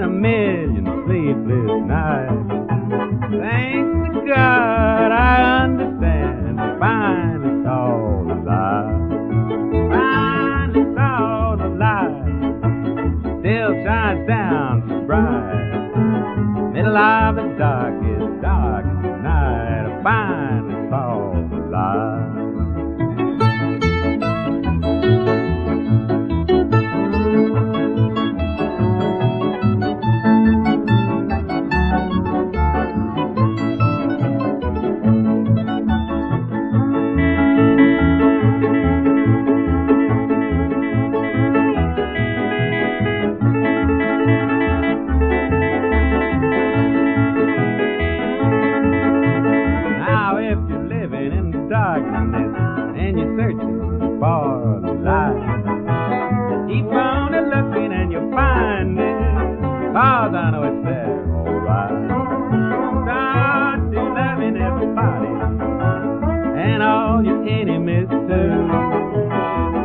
in a million sleepless nights. Thanks to God, I understand. Finally saw the light. Finally saw the light still shines down so bright. Middle of the darkest, darkest night, finally darkness and you're searching for light, keep on a looking and you'll find it. Cause I know it's there, alright. Start to loving everybody and all your enemies too.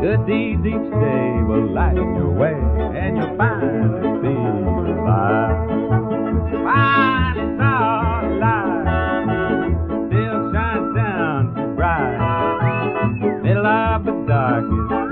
Good deeds each day will lighten your way and you'll find I've been dying.